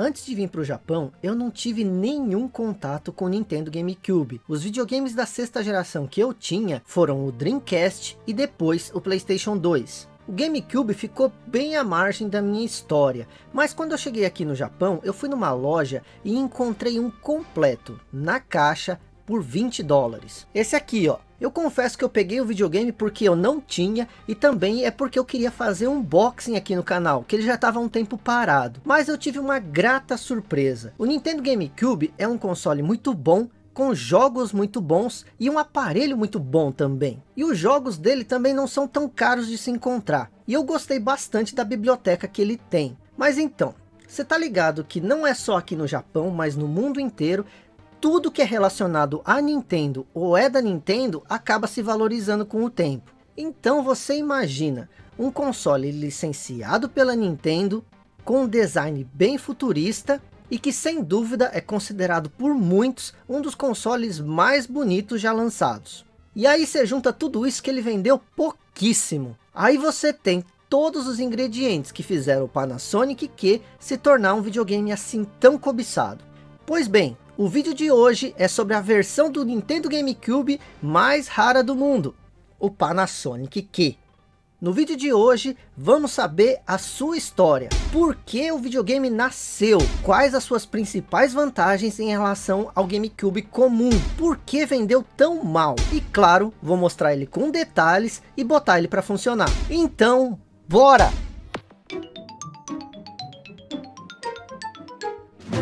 Antes de vir para o Japão, eu não tive nenhum contato com o Nintendo GameCube. Os videogames da sexta geração que eu tinha foram o Dreamcast e depois o Playstation 2. O GameCube ficou bem à margem da minha história, mas quando eu cheguei aqui no Japão, eu fui numa loja e encontrei um completo, na caixa, por 20 dólares. Esse aqui, ó. Eu confesso que eu peguei o videogame porque eu não tinha e também é porque eu queria fazer um unboxing aqui no canal, que ele já estava um tempo parado. Mas eu tive uma grata surpresa. O Nintendo GameCube é um console muito bom, com jogos muito bons e um aparelho muito bom também. E os jogos dele também não são tão caros de se encontrar. E eu gostei bastante da biblioteca que ele tem. Mas então, você tá ligado que não é só aqui no Japão, mas no mundo inteiro, tudo que é relacionado a Nintendo ou é da Nintendo acaba se valorizando com o tempo. Então você imagina um console licenciado pela Nintendo, com um design bem futurista e que sem dúvida é considerado por muitos um dos consoles mais bonitos já lançados. E aí você junta tudo isso que ele vendeu pouquíssimo. Aí você tem todos os ingredientes que fizeram o Panasonic Q se tornar um videogame assim tão cobiçado. Pois bem, o vídeo de hoje é sobre a versão do Nintendo GameCube mais rara do mundo, o Panasonic Q. No vídeo de hoje, vamos saber a sua história. Por que o videogame nasceu? Quais as suas principais vantagens em relação ao GameCube comum? Por que vendeu tão mal? E claro, vou mostrar ele com detalhes e botar ele para funcionar. Então, bora!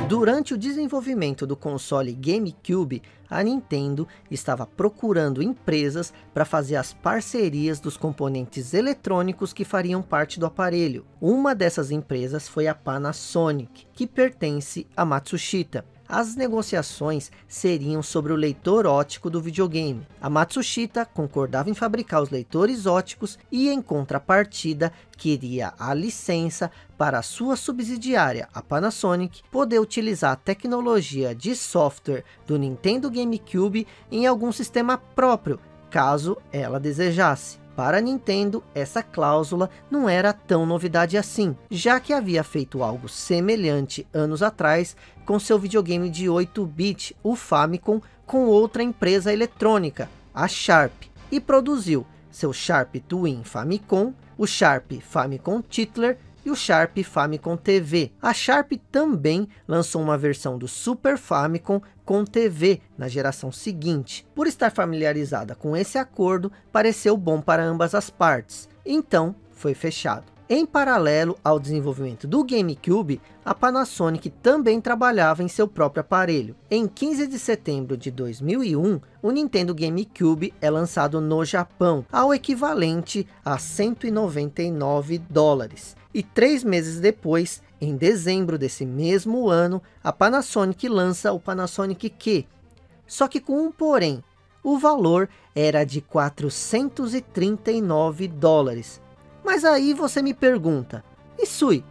Durante o desenvolvimento do console GameCube, a Nintendo estava procurando empresas para fazer as parcerias dos componentes eletrônicos que fariam parte do aparelho. Uma dessas empresas foi a Panasonic, que pertence a Matsushita. As negociações seriam sobre o leitor ótico do videogame. A Matsushita concordava em fabricar os leitores óticos e em contrapartida queria a licença para sua subsidiária, a Panasonic, poder utilizar a tecnologia de software do Nintendo GameCube em algum sistema próprio, caso ela desejasse. Para a Nintendo, essa cláusula não era tão novidade assim, já que havia feito algo semelhante anos atrás com seu videogame de 8-bit, o Famicom, com outra empresa eletrônica, a Sharp, e produziu seu Sharp Twin Famicom, o Sharp Famicom Titler e o Sharp Famicom TV. A Sharp também lançou uma versão do Super Famicom com TV na geração seguinte. Por estar familiarizada com esse acordo, pareceu bom para ambas as partes, então foi fechado. Em paralelo ao desenvolvimento do GameCube, a Panasonic também trabalhava em seu próprio aparelho. Em 15 de setembro de 2001, o Nintendo GameCube é lançado no Japão, ao equivalente a 199 dólares. E três meses depois, em dezembro desse mesmo ano, a Panasonic lança o Panasonic Q. Só que com um porém, o valor era de 439 dólares mas aí você me pergunta, Isui,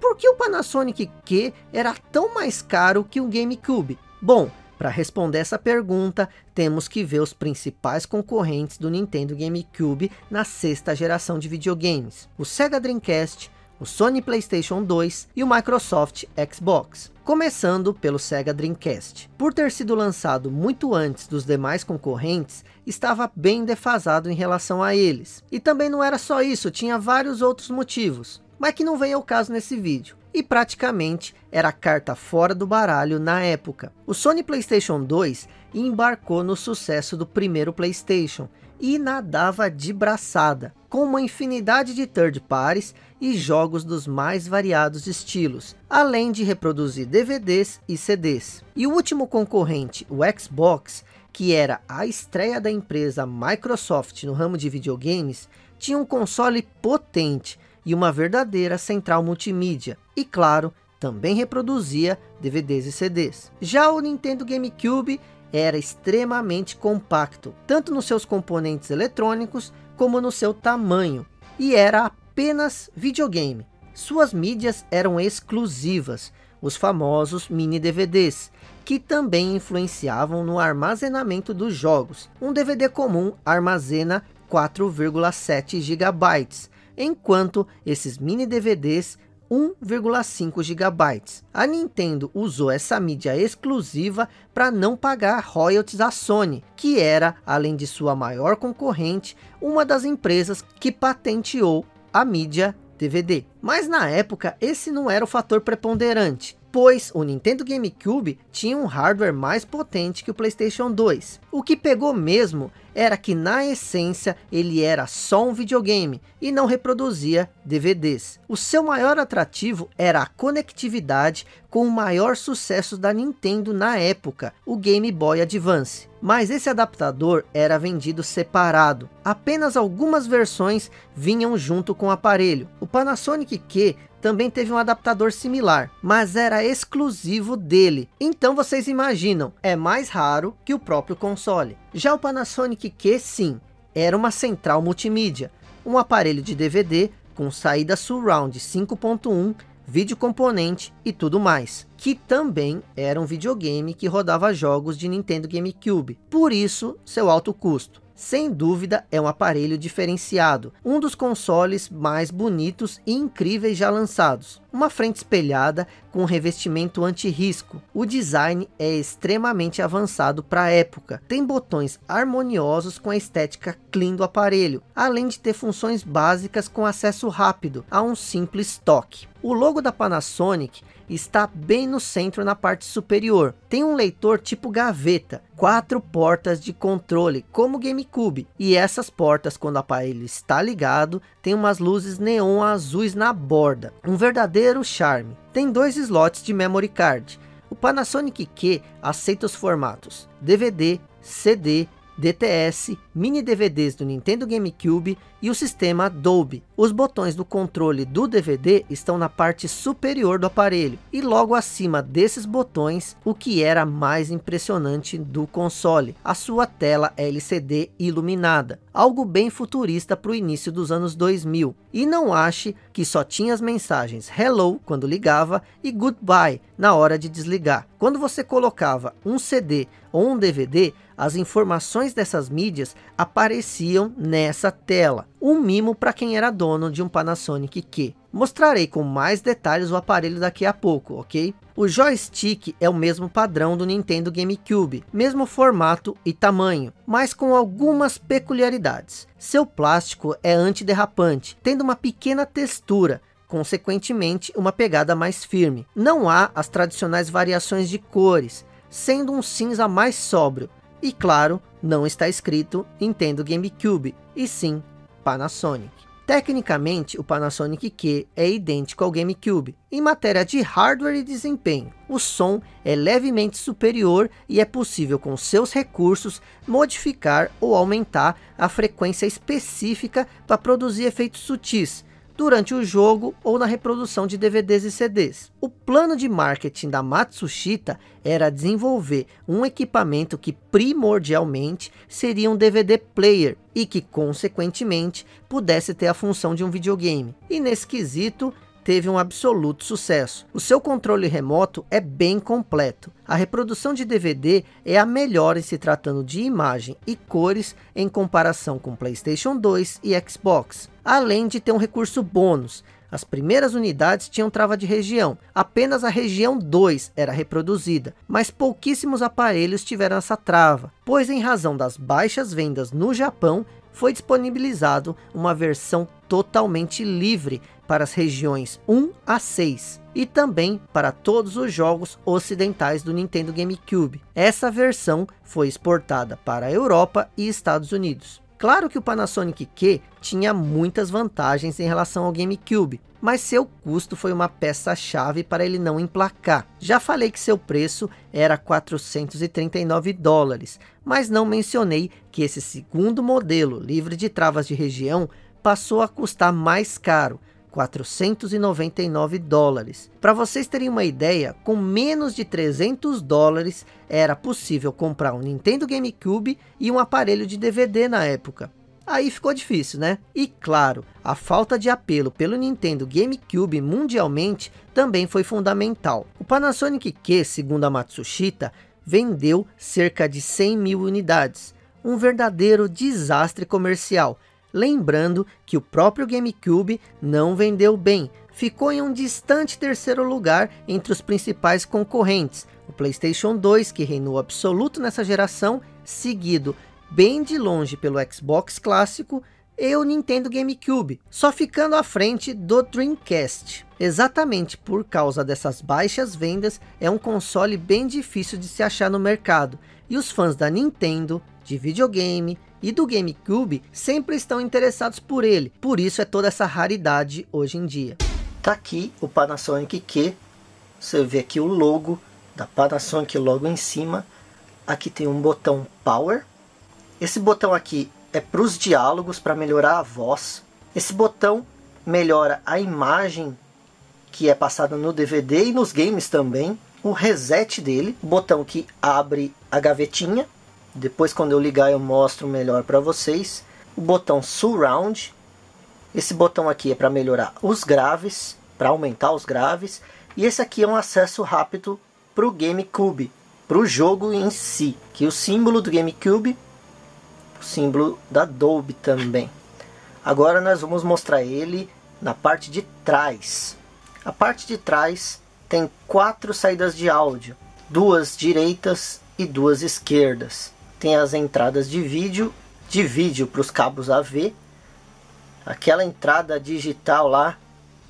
por que o Panasonic Q era tão mais caro que o GameCube? Bom, para responder essa pergunta, temos que ver os principais concorrentes do Nintendo GameCube na sexta geração de videogames. O Sega Dreamcast, o Sony Playstation 2 e o Microsoft Xbox. Começando pelo Sega Dreamcast. Por ter sido lançado muito antes dos demais concorrentes, estava bem defasado em relação a eles. E também não era só isso, tinha vários outros motivos, mas que não vem ao caso nesse vídeo. E praticamente era a carta fora do baralho na época. O Sony Playstation 2 embarcou no sucesso do primeiro Playstation e nadava de braçada, com uma infinidade de third parties e jogos dos mais variados estilos, além de reproduzir DVDs e CDs. E o último concorrente, o Xbox, que era a estreia da empresa Microsoft no ramo de videogames, tinha um console potente e uma verdadeira central multimídia. E claro, também reproduzia DVDs e CDs. Já o Nintendo GameCube era extremamente compacto, tanto nos seus componentes eletrônicos, como no seu tamanho, e era apenas videogame. Suas mídias eram exclusivas, os famosos mini DVDs, que também influenciavam no armazenamento dos jogos. Um DVD comum armazena 4,7 GB, enquanto esses mini DVDs 1,5 GB. A Nintendo usou essa mídia exclusiva para não pagar royalties à Sony, que era, além de sua maior concorrente, uma das empresas que patenteou a mídia DVD. Mas na época, esse não era o fator preponderante pois o Nintendo GameCube tinha um hardware mais potente que o Playstation 2. O que pegou mesmo era que na essência ele era só um videogame e não reproduzia DVDs. O seu maior atrativo era a conectividade com o maior sucesso da Nintendo na época, o Game Boy Advance. Mas esse adaptador era vendido separado. Apenas algumas versões vinham junto com o aparelho. O Panasonic Q também teve um adaptador similar, mas era exclusivo dele. Então vocês imaginam, é mais raro que o próprio console. Já o Panasonic Q sim, era uma central multimídia, um aparelho de DVD com saída surround 5.1, vídeo componente e tudo mais, que também era um videogame que rodava jogos de Nintendo GameCube, por isso seu alto custo sem dúvida é um aparelho diferenciado, um dos consoles mais bonitos e incríveis já lançados. Uma frente espelhada com revestimento anti-risco. O design é extremamente avançado para a época. Tem botões harmoniosos com a estética clean do aparelho, além de ter funções básicas com acesso rápido a um simples toque. O logo da Panasonic está bem no centro na parte superior. Tem um leitor tipo gaveta, quatro portas de controle, como GameCube. E essas portas, quando o aparelho está ligado, tem umas luzes neon azuis na borda. Um verdadeiro charme. Tem dois slots de memory card. O Panasonic Q aceita os formatos DVD, CD, DTS, mini DVDs do Nintendo GameCube e o sistema Dolby. Os botões do controle do DVD estão na parte superior do aparelho e logo acima desses botões, o que era mais impressionante do console, a sua tela LCD iluminada, algo bem futurista para o início dos anos 2000. E não ache que só tinha as mensagens Hello quando ligava e Goodbye na hora de desligar. Quando você colocava um CD ou um DVD, as informações dessas mídias apareciam nessa tela. Um mimo para quem era dono de um Panasonic Q. Mostrarei com mais detalhes o aparelho daqui a pouco, ok? O joystick é o mesmo padrão do Nintendo GameCube, mesmo formato e tamanho, mas com algumas peculiaridades. Seu plástico é antiderrapante, tendo uma pequena textura, consequentemente uma pegada mais firme. Não há as tradicionais variações de cores, sendo um cinza mais sóbrio, e claro, não está escrito Nintendo GameCube, e sim Panasonic. Tecnicamente, o Panasonic Q é idêntico ao GameCube. Em matéria de hardware e desempenho, o som é levemente superior e é possível com seus recursos modificar ou aumentar a frequência específica para produzir efeitos sutis, durante o jogo ou na reprodução de DVDs e CDs. O plano de marketing da Matsushita era desenvolver um equipamento que primordialmente seria um DVD player e que consequentemente pudesse ter a função de um videogame. E nesse quesito teve um absoluto sucesso. O seu controle remoto é bem completo. A reprodução de DVD é a melhor em se tratando de imagem e cores em comparação com PlayStation 2 e Xbox. Além de ter um recurso bônus, as primeiras unidades tinham trava de região, apenas a região 2 era reproduzida, mas pouquíssimos aparelhos tiveram essa trava, pois em razão das baixas vendas no Japão, foi disponibilizado uma versão totalmente livre para as regiões 1 a 6 e também para todos os jogos ocidentais do Nintendo GameCube. Essa versão foi exportada para a Europa e Estados Unidos. Claro que o Panasonic Q tinha muitas vantagens em relação ao GameCube, mas seu custo foi uma peça-chave para ele não emplacar. Já falei que seu preço era 439 dólares, mas não mencionei que esse segundo modelo, livre de travas de região, passou a custar mais caro, 499 dólares. Para vocês terem uma ideia, com menos de 300 dólares era possível comprar um Nintendo GameCube e um aparelho de DVD na época. Aí ficou difícil, né? E claro, a falta de apelo pelo Nintendo GameCube mundialmente também foi fundamental. O Panasonic Q, segundo a Matsushita, vendeu cerca de 100 mil unidades. Um verdadeiro desastre comercial. Lembrando que o próprio GameCube não vendeu bem, ficou em um distante terceiro lugar entre os principais concorrentes. O PlayStation 2, que reinou absoluto nessa geração, seguido bem de longe pelo Xbox clássico e o Nintendo GameCube, só ficando à frente do Dreamcast. Exatamente por causa dessas baixas vendas, é um console bem difícil de se achar no mercado, e os fãs da Nintendo, de videogame e do GameCube sempre estão interessados por ele, por isso é toda essa raridade hoje em dia. Tá aqui o Panasonic Q, você vê aqui o logo da Panasonic logo em cima, aqui tem um botão Power, esse botão aqui é para os diálogos, para melhorar a voz. Esse botão melhora a imagem que é passada no DVD e nos games também. O reset dele, o botão que abre a gavetinha. Depois quando eu ligar eu mostro melhor para vocês. O botão Surround. Esse botão aqui é para melhorar os graves, para aumentar os graves. E esse aqui é um acesso rápido para o GameCube, para o jogo em si. Que o símbolo do GameCube símbolo da Dolby também. Agora nós vamos mostrar ele na parte de trás. A parte de trás tem quatro saídas de áudio, duas direitas e duas esquerdas. Tem as entradas de vídeo, de vídeo para os cabos AV, aquela entrada digital lá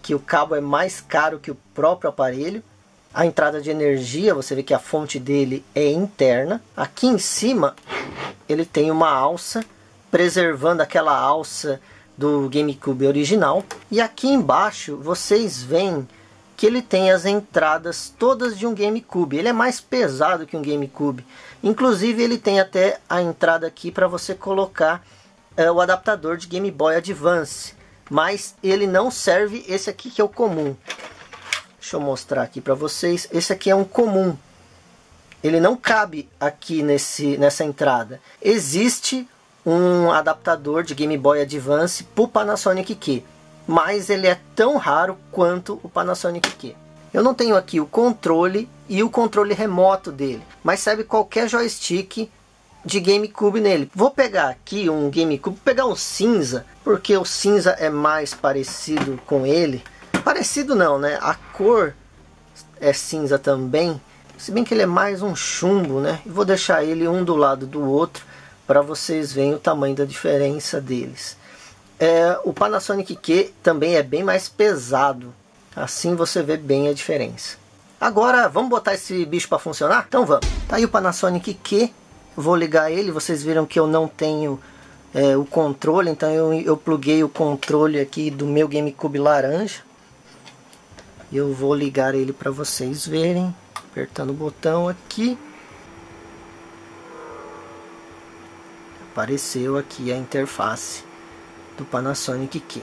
que o cabo é mais caro que o próprio aparelho. A entrada de energia, você vê que a fonte dele é interna. Aqui em cima ele tem uma alça, preservando aquela alça do GameCube original. E aqui embaixo vocês veem que ele tem as entradas todas de um GameCube. Ele é mais pesado que um GameCube. Inclusive ele tem até a entrada aqui para você colocar é, o adaptador de Game Boy Advance. Mas ele não serve esse aqui que é o comum. Deixa eu mostrar aqui para vocês. Esse aqui é um comum ele não cabe aqui nesse, nessa entrada. Existe um adaptador de Game Boy Advance para o Panasonic Q, mas ele é tão raro quanto o Panasonic Q. Eu não tenho aqui o controle e o controle remoto dele, mas serve qualquer joystick de GameCube nele. Vou pegar aqui um GameCube, pegar um cinza, porque o cinza é mais parecido com ele. Parecido não, né? A cor é cinza também. Se bem que ele é mais um chumbo, né? Vou deixar ele um do lado do outro para vocês verem o tamanho da diferença deles. É, o Panasonic Q também é bem mais pesado. Assim você vê bem a diferença. Agora vamos botar esse bicho para funcionar? Então vamos. Tá aí o Panasonic Q. Vou ligar ele. Vocês viram que eu não tenho é, o controle. Então eu, eu pluguei o controle aqui do meu GameCube laranja. Eu vou ligar ele para vocês verem apertando o botão aqui apareceu aqui a interface do Panasonic Q.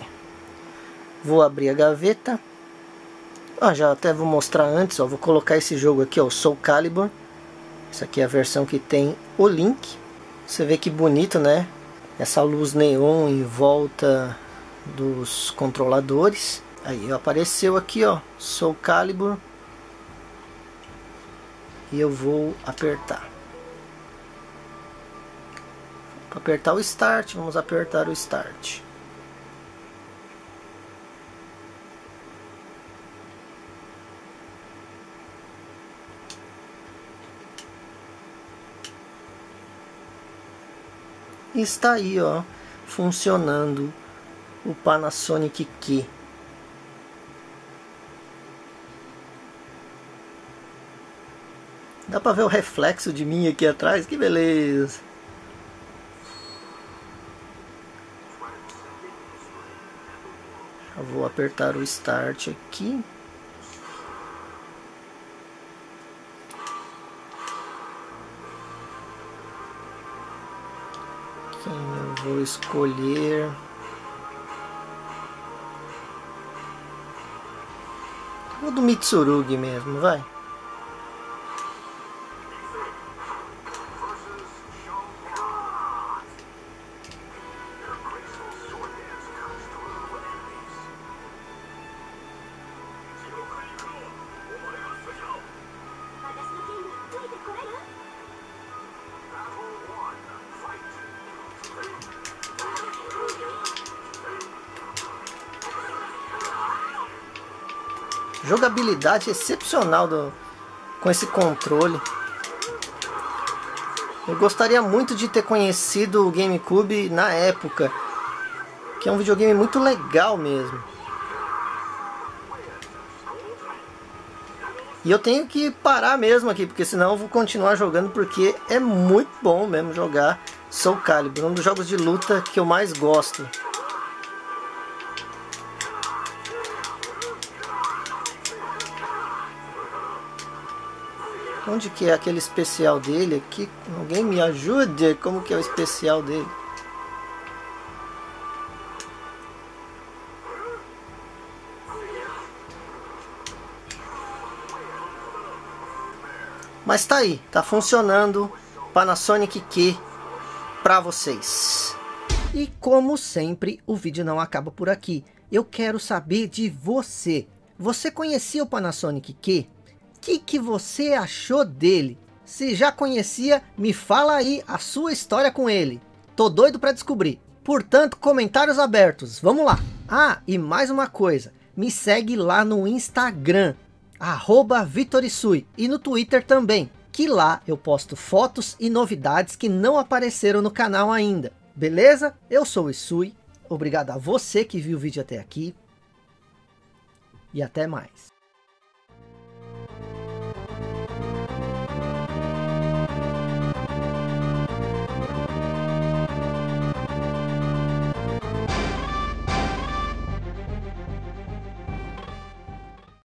Vou abrir a gaveta. Ah, já até vou mostrar antes ó, vou colocar esse jogo aqui o Soul Calibur. Essa aqui é a versão que tem o link. Você vê que bonito né? Essa luz neon em volta dos controladores. Aí apareceu aqui ó Soul Calibur. E eu vou apertar. Para apertar o Start, vamos apertar o Start. Está aí, ó, funcionando o Panasonic Key. Dá pra ver o reflexo de mim aqui atrás, que beleza. Já vou apertar o start aqui. Quem eu vou escolher? Vou do Mitsurugi mesmo, vai. Jogabilidade excepcional do, com esse controle. Eu gostaria muito de ter conhecido o GameCube na época, que é um videogame muito legal mesmo. E eu tenho que parar mesmo aqui, porque senão eu vou continuar jogando, porque é muito bom mesmo jogar Soul Calibur, um dos jogos de luta que eu mais gosto. Onde que é aquele especial dele aqui? Alguém me ajude? Como que é o especial dele? Mas tá aí, tá funcionando Panasonic Q para vocês. E como sempre, o vídeo não acaba por aqui. Eu quero saber de você. Você conhecia o Panasonic Q? Que, que você achou dele? Se já conhecia, me fala aí a sua história com ele. Tô doido para descobrir. Portanto, comentários abertos. Vamos lá. Ah, e mais uma coisa. Me segue lá no Instagram arroba Vitorisui e no Twitter também, que lá eu posto fotos e novidades que não apareceram no canal ainda. Beleza? Eu sou o Isui, obrigado a você que viu o vídeo até aqui e até mais.